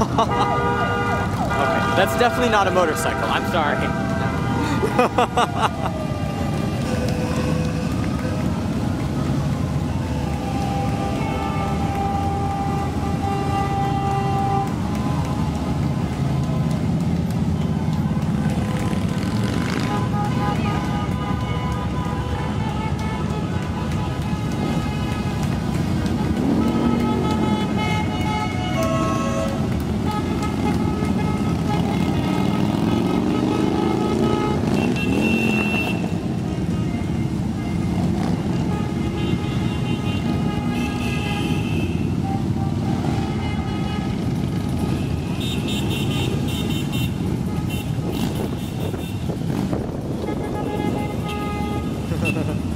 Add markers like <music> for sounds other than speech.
<laughs> okay, that's definitely not a motorcycle. I'm sorry. <laughs> Ha, ha, ha.